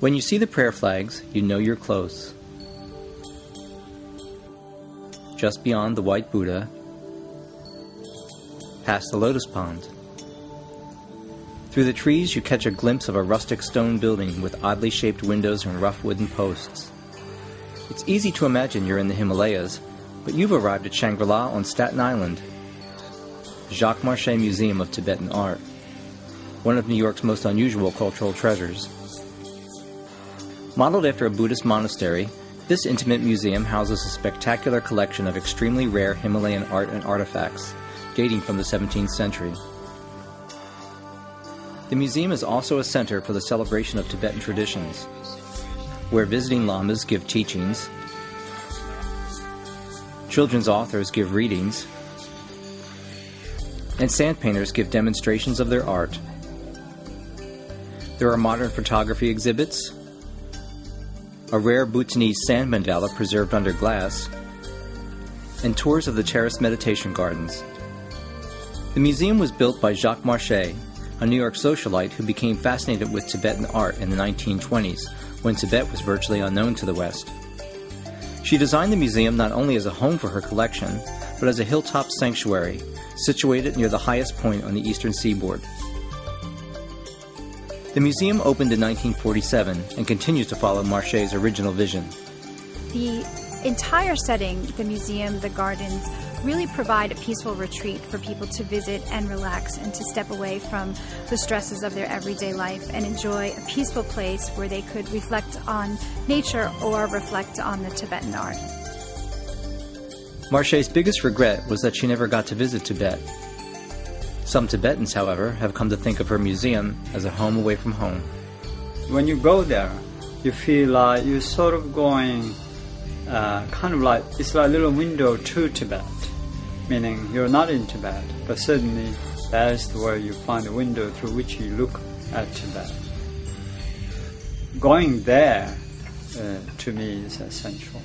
When you see the prayer flags, you know you're close. Just beyond the white Buddha, past the lotus pond. Through the trees, you catch a glimpse of a rustic stone building with oddly shaped windows and rough wooden posts. It's easy to imagine you're in the Himalayas, but you've arrived at Shangri La on Staten Island. Jacques Marchais Museum of Tibetan Art, one of New York's most unusual cultural treasures. Modeled after a Buddhist monastery, this intimate museum houses a spectacular collection of extremely rare Himalayan art and artifacts, dating from the 17th century. The museum is also a center for the celebration of Tibetan traditions, where visiting lamas give teachings, children's authors give readings, and sand painters give demonstrations of their art. There are modern photography exhibits, a rare Bhutanese sand mandala preserved under glass, and tours of the terraced meditation gardens. The museum was built by Jacques Marchais, a New York socialite who became fascinated with Tibetan art in the 1920s when Tibet was virtually unknown to the West. She designed the museum not only as a home for her collection, but as a hilltop sanctuary situated near the highest point on the eastern seaboard. The museum opened in 1947 and continues to follow Marchais' original vision. The entire setting, the museum, the gardens, really provide a peaceful retreat for people to visit and relax and to step away from the stresses of their everyday life and enjoy a peaceful place where they could reflect on nature or reflect on the Tibetan art. Marchais' biggest regret was that she never got to visit Tibet. Some Tibetans, however, have come to think of her museum as a home away from home. When you go there, you feel like you're sort of going, uh, kind of like it's like a little window to Tibet meaning you're not in Tibet, but certainly that is where you find a window through which you look at Tibet. Going there, uh, to me, is essential.